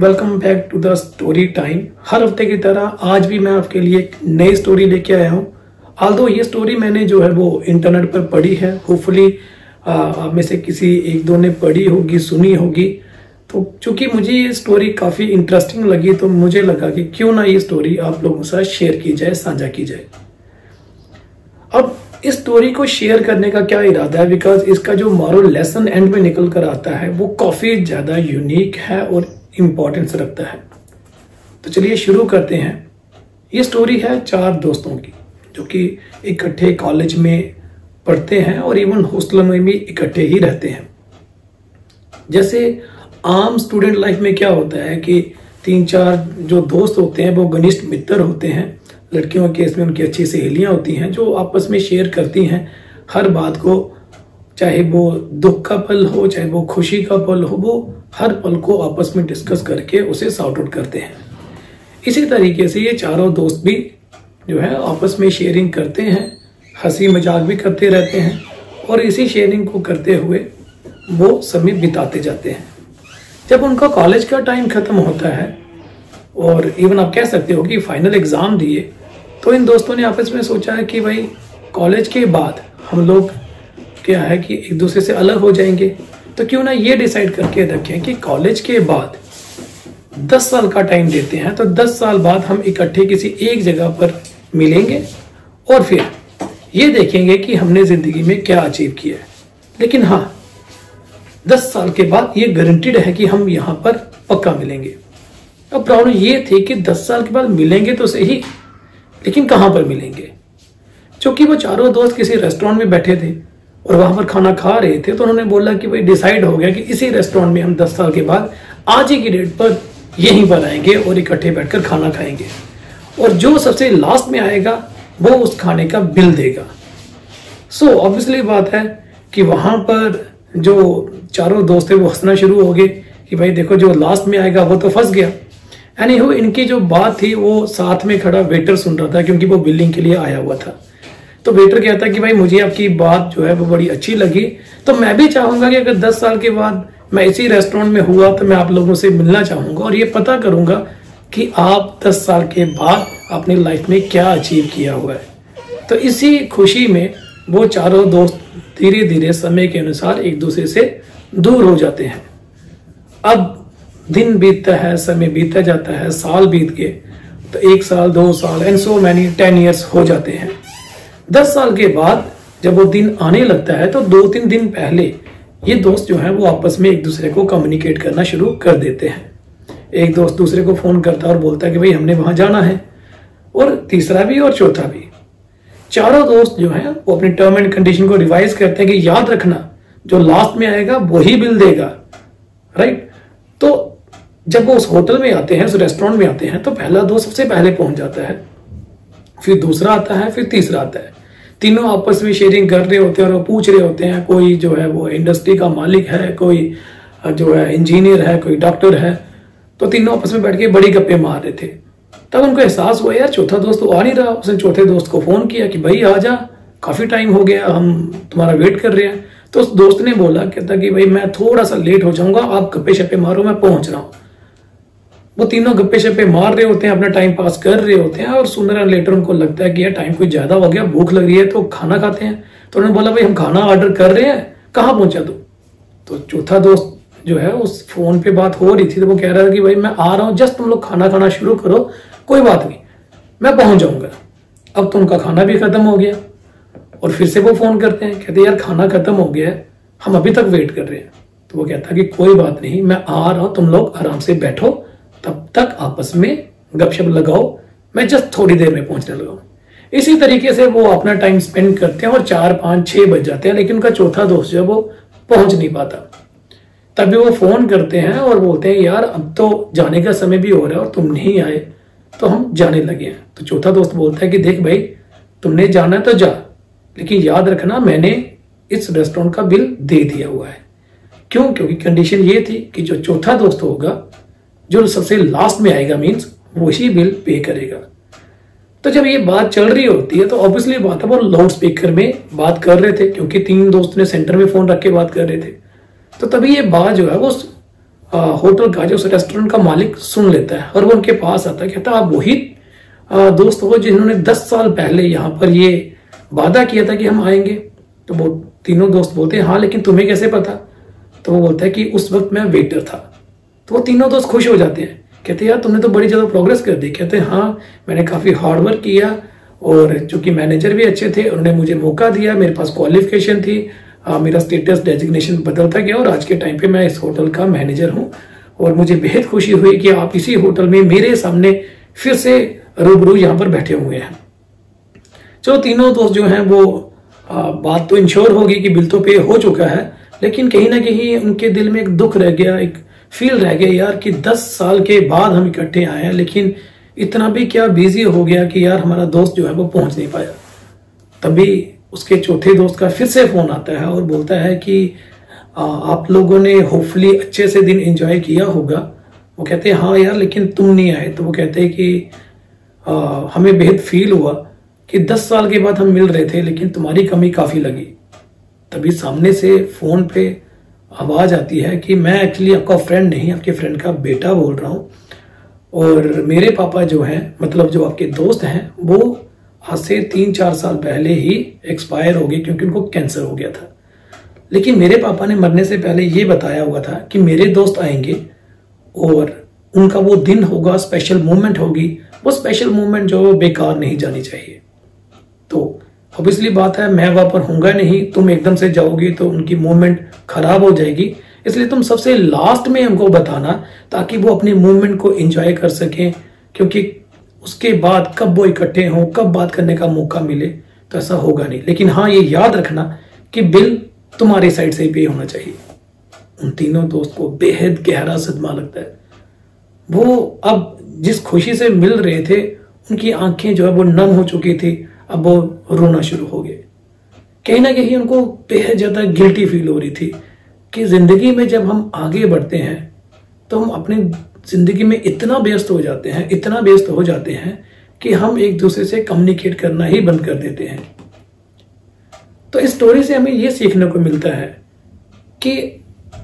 Welcome back to the story time हर हफ़्ते की तरह आज भी मैं आपके लिए एक नई स्टोरी लेके आया हूँ। आल्दो ये स्टोरी मैंने जो है वो इंटरनेट पर पढ़ी है होपफुली आप में से किसी एक दो ने पढ़ी होगी, सुनी होगी। तो चूँकि मुझे ये स्टोरी काफ़ी इंटरेस्टिंग लगी तो मुझे लगा कि क्यों ना ये स्टोरी आप लोगों से शेयर की जाए, साझा की जाए। अब इस स्टोरी को शेयर करने का क्या इरादा है? बिकॉज़ इसका जो मॉरल लेसन एंड में निकल कर आता है, वो काफ़ी ज़्यादा यूनिक है और इम्पोर्टेंस रखता है। तो चलिए शुरू करते हैं। ये स्टोरी है चार दोस्तों की, जो कि इकट्ठे कॉलेज में पढ़ते हैं और इवन हॉस्टल में भी इकट्ठे ही रहते हैं। जैसे आम स्टूडेंट लाइफ में क्या होता है कि तीन चार जो दोस्त होते हैं, वो घनिष्ठ मित्र होते हैं। लड़कियों के केस में उनकी अच्छी सहेलियाँ होती हैं, जो आपस में शेयर करती हैं हर बात को, चाहे वो दुख का पल हो, चाहे वो खुशी का पल हो, वो हर पल को आपस में डिस्कस करके उसे सॉर्ट आउट करते हैं। इसी तरीके से ये चारों दोस्त भी जो है आपस में शेयरिंग करते हैं, हँसी मज़ाक भी करते रहते हैं और इसी शेयरिंग को करते हुए वो समय बिताते जाते हैं। जब उनका कॉलेज का टाइम खत्म होता है और इवन आप कह सकते हो कि फाइनल एग्ज़ाम दिए तो इन दोस्तों ने आपस में सोचा है कि भाई कॉलेज के बाद हम लोग क्या है कि एक दूसरे से अलग हो जाएँगे। तो क्यों ना ये डिसाइड करके रखें कि कॉलेज के बाद दस साल का टाइम देते हैं तो दस साल बाद हम इकट्ठे किसी एक जगह पर मिलेंगे और फिर ये देखेंगे कि हमने ज़िंदगी में क्या अचीव किया है। लेकिन हाँ दस साल के बाद ये गारंटीड है कि हम यहाँ पर पक्का मिलेंगे। अब प्रॉब्लम ये थी कि दस साल के बाद मिलेंगे तो सही, लेकिन कहाँ पर मिलेंगे? क्योंकि वो चारों दोस्त किसी रेस्टोरेंट में बैठे थे और वहाँ पर खाना खा रहे थे तो उन्होंने बोला कि भाई डिसाइड हो गया कि इसी रेस्टोरेंट में हम दस साल के बाद आज ही की डेट पर यहीं पर आएँगे और इकट्ठे बैठकर खाना खाएँगे। और जो सबसे लास्ट में आएगा वो उस खाने का बिल देगा। सो so, ऑब्वियसली बात है कि वहाँ पर जो चारों दोस्त थे वो हंसना शुरू हो गए कि भाई देखो जो लास्ट में आएगा वो तो फंस गया। एनी हो इनकी जो बात थी वो साथ में खड़ा वेटर सुन रहा था क्योंकि वो बिल्डिंग के लिए आया हुआ था। तो वेटर कहता है कि भाई मुझे आपकी बात जो है वो बड़ी अच्छी लगी। तो मैं भी चाहूँगा कि अगर दस साल के बाद मैं इसी रेस्टोरेंट में हुआ तो मैं आप लोगों से मिलना चाहूँगा और ये पता करूँगा कि आप दस साल के बाद अपनी लाइफ में क्या अचीव किया हुआ है। तो इसी खुशी में वो चारों दोस्त धीरे धीरे समय के अनुसार एक दूसरे से दूर हो जाते हैं। अब दिन बीतता है, समय बीतता जाता है, साल बीत गए तो एक साल, दो साल and so many ten years हो जाते हैं। दस साल के बाद जब वो दिन आने लगता है तो दो तीन दिन पहले ये दोस्त जो है, वो आपस में एक दूसरे को कम्युनिकेट करना शुरू कर देते हैं। एक दोस्त दूसरे को फ़ोन करता है और बोलता है कि भाई, हमने वहाँ जाना है। और तीसरा भी और चौथा भी। चारों दोस्त जो है, वो अपनी टर्म एंड कंडीशन को रिवाइज करते हैं कि याद रखना, जो लास्ट में आएगा, वही बिल देगा। राइट तो जब वो उस होटल में आते हैं, उस रेस्टोरेंट में आते हैं तो पहला दोस्त सबसे पहले पहुँच जाता है। फिर दूसरा आता है, फिर तीसरा आता है। तीनों आपस में शेयरिंग कर रहे होते हैं और पूछ रहे होते हैं, कोई जो है वो इंडस्ट्री का मालिक है, कोई जो है इंजीनियर है, कोई डॉक्टर है तो तीनों आपस में बैठ के बड़ी गप्पे मार रहे थे। तब उनको एहसास हुआ, यार, चौथा दोस्त तो आ नहीं रहा। उसने चौथे दोस्त को फ़ोन किया कि, भाई, आ जा, काफ़ी टाइम हो गया, हम तुम्हारा वेट कर रहे हैं। तो उस दोस्त ने बोला, कहता कि, भाई, मैं थोड़ा सा लेट हो जाऊँगा, आप गप्पे शप्पे मारो, मैं पहुँच रहा हूँ। वो तीनों गप्पे शप्पे मार रहे होते हैं, अपना टाइम पास कर रहे होते हैं और सुनर लेटर उनको लगता है कि यार टाइम कुछ ज़्यादा हो गया, भूख लग रही है तो खाना खाते हैं। तो उन्होंने बोला, भाई, हम खाना ऑर्डर कर रहे हैं, कहाँ पहुँचा तू? तो चौथा दोस्त जो है, उस फ़ोन पे बात हो रही थी तो वो कह रहा था कि, भाई, मैं आ रहा हूँ जस्ट तुम लोग खाना खाना शुरू करो, कोई बात नहीं, मैं पहुँच जाऊँगा। अब तो उनका खाना भी खत्म हो गया और फिर से वो फ़ोन करते हैं, कहते यार, खाना खत्म हो गया हम अभी तक वेट कर रहे हैं। तो वो कहता कि, कोई बात नहीं, मैं आ रहा हूँ, तुम लोग आराम से बैठो तब तक आपस में गपशप लगाओ। मैं जस्ट थोड़ी देर में पहुँचने लगा इसी तरीके से वो अपना टाइम स्पेंड करते हैं और चार, पाँच, छह बज जाते हैं, लेकिन उनका चौथा दोस्त जो वो पहुँच नहीं पाता। तभी वो फ़ोन करते हैं और बोलते हैं, यार, अब तो जाने का समय भी हो रहा है और तुम नहीं आए तो हम जाने लगे हैं। तो चौथा दोस्त बोलता है कि, देख भाई, तुमने जाना है तो जा, लेकिन याद रखना, मैंने इस रेस्टोरेंट का बिल दे दिया हुआ है। क्यों? क्योंकि कंडीशन ये थी कि जो चौथा दोस्त होगा जो सबसे लास्ट में आएगा मीन्स वही बिल पे करेगा। तो जब ये बात चल रही होती है तो ऑब्वियसली बात है वो लाउड स्पीकर में बात कर रहे थे, क्योंकि तीन दोस्त ने सेंटर में फ़ोन रख के बात कर रहे थे। तो तभी ये बात जो है, वो होटल का, जो उस रेस्टोरेंट का मालिक सुन लेता है, और वो उनके पास आता है, कहता आप वही दोस्त हो जिन्होंने दस साल पहले यहाँ पर ये वादा किया था कि हम आएँगे। तो वो तीनों दोस्त बोलते हैं हाँ लेकिन तुम्हें कैसे पता? तो वो बोलता है कि उस वक्त मैं वेटर था। तो वो तीनों दोस्त खुश हो जाते हैं। कहते यार तुमने तो बड़ी ज़्यादा प्रोग्रेस कर दी। कहते हाँ मैंने काफ़ी हार्ड वर्क किया और चूँकि मैनेजर भी अच्छे थे उन्होंने मुझे मौका दिया मेरे पास क्वालिफिकेशन थी आ, मेरा स्टेटस डेजिग्नेशन बदलता गया और आज के टाइम पे मैं इस होटल का मैनेजर हूँ और मुझे बेहद खुशी हुई कि आप इसी होटल में मेरे सामने फिर से रूबरू यहाँ पर बैठे हुए हैं। चलो तीनों दोस्त जो हैं वो आ, बात तो इंश्योर होगी कि बिल तो पे हो चुका है लेकिन कहीं ना कहीं उनके दिल में एक दुख रह गया एक फील रह गया यार कि दस साल के बाद हम इकट्ठे आए हैं लेकिन इतना भी क्या बिज़ी हो गया कि यार हमारा दोस्त जो है वो पहुँच नहीं पाया। तभी उसके चौथे दोस्त का फिर से फ़ोन आता है और बोलता है कि आ, आप लोगों ने होपफुली अच्छे से दिन एंजॉय किया होगा। वो कहते हैं हाँ यार लेकिन तुम नहीं आए। तो वो कहते हैं कि आ, हमें बेहद फील हुआ कि दस साल के बाद हम मिल रहे थे लेकिन तुम्हारी कमी काफ़ी लगी। तभी सामने से फ़ोन पे आवाज़ आती है कि मैं एक्चुअली आपका फ्रेंड नहीं, आपके फ्रेंड का बेटा बोल रहा हूँ। और मेरे पापा जो हैं मतलब जो आपके दोस्त हैं, वो आज से तीन चार साल पहले ही एक्सपायर हो गए क्योंकि उनको कैंसर हो गया था। लेकिन मेरे पापा ने मरने से पहले ये बताया हुआ था कि मेरे दोस्त आएँगे और उनका वो दिन होगा स्पेशल मोमेंट होगी। वो स्पेशल मोमेंट जो बेकार नहीं जानी चाहिए। तो ऑब्वियसली बात है, मैं वहाँ पर होऊँगा नहीं, तुम एकदम से जाओगी तो उनकी मूवमेंट खराब हो जाएगी। इसलिए तुम सबसे लास्ट में हमको बताना, ताकि वो अपनी मूवमेंट को एंजॉय कर सकें, क्योंकि उसके बाद कब वो इकट्ठे हों, कब बात करने का मौका मिले तो ऐसा होगा नहीं। लेकिन हाँ ये याद रखना कि बिल तुम्हारी साइड से पे होना चाहिए। उन तीनों दोस्त को बेहद गहरा सदमा लगता है। वो अब जिस खुशी से मिल रहे थे, उनकी आँखें जो है वो नम हो चुकी थी। अब वो रोना शुरू हो गए। कहीं ना कहीं उनको बेहद ज़्यादा गिल्टी फील हो रही थी कि ज़िंदगी में जब हम आगे बढ़ते हैं तो हम अपने ज़िंदगी में इतना व्यस्त हो जाते हैं, इतना व्यस्त हो जाते हैं कि हम एक दूसरे से कम्युनिकेट करना ही बंद कर देते हैं। तो इस स्टोरी से हमें यह सीखने को मिलता है कि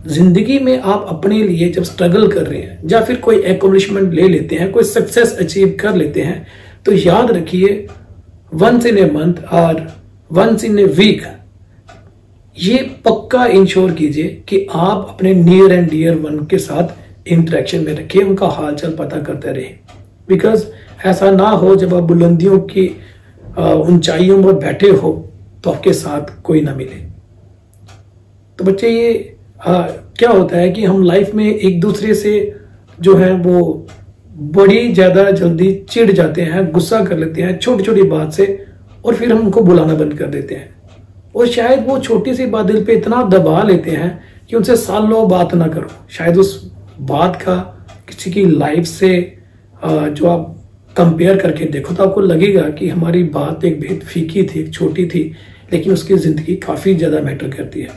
ज़िंदगी में आप अपने लिए जब स्ट्रगल कर रहे हैं, या फिर कोई एकम्प्लिशमेंट ले लेते हैं, कोई सक्सेस अचीव कर लेते हैं तो याद रखिए वंस इन ए मंथ और वंस इन ए वीक ये पक्का इंश्योर कीजिए कि आप अपने नियर एंड डियर वन के साथ इंटरेक्शन में रखिए उनका हालचाल पता करते रहे बिकॉज़ ऐसा ना हो जब आप बुलंदियों की ऊंचाइयों पर बैठे हो तो आपके साथ कोई ना मिले। तो बच्चे ये आ, क्या होता है कि हम लाइफ में एक दूसरे से जो है वो बड़ी ज़्यादा जल्दी चिढ़ जाते हैं, गुस्सा कर लेते हैं छोटी छोटी बात से, और फिर हम उनको बुलाना बंद कर देते हैं। और शायद वो छोटी सी बात दिल पे इतना दबा लेते हैं कि उनसे सालों बात ना करो। शायद उस बात का किसी की लाइफ से जो आप कंपेयर करके देखो तो आपको लगेगा कि हमारी बात एक बेहद फीकी थी, एक छोटी थी, लेकिन उसकी ज़िंदगी काफ़ी ज़्यादा मैटर करती है।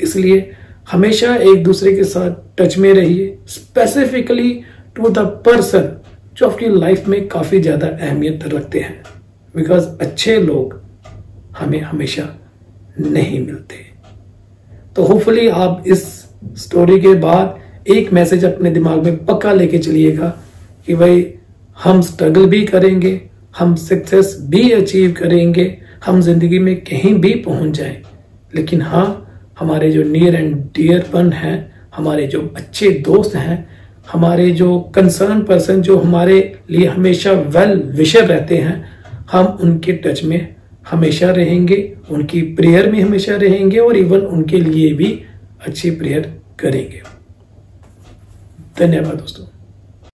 इसलिए हमेशा एक दूसरे के साथ टच में रहिए स्पेसिफिकली टू द पर्सन जो आपकी लाइफ में काफ़ी ज़्यादा अहमियत रखते हैं। बिकॉज़ अच्छे लोग हमें हमेशा नहीं मिलते। तो होपफुली आप इस स्टोरी के बाद एक मैसेज अपने दिमाग में पक्का लेके चलिएगा कि भाई, हम स्ट्रगल भी करेंगे, हम सक्सेस भी अचीव करेंगे, हम ज़िंदगी में कहीं भी पहुँच जाए। लेकिन हाँ हमारे जो नियर एंड डियर वन हैं, हमारे जो अच्छे दोस्त हैं हमारे जो कंसर्न पर्सन जो हमारे लिए हमेशा वेल विशर रहते हैं, हम उनके टच में हमेशा रहेंगे, उनकी प्रेयर में हमेशा रहेंगे और इवन उनके लिए भी अच्छी प्रेयर करेंगे। धन्यवाद दोस्तों।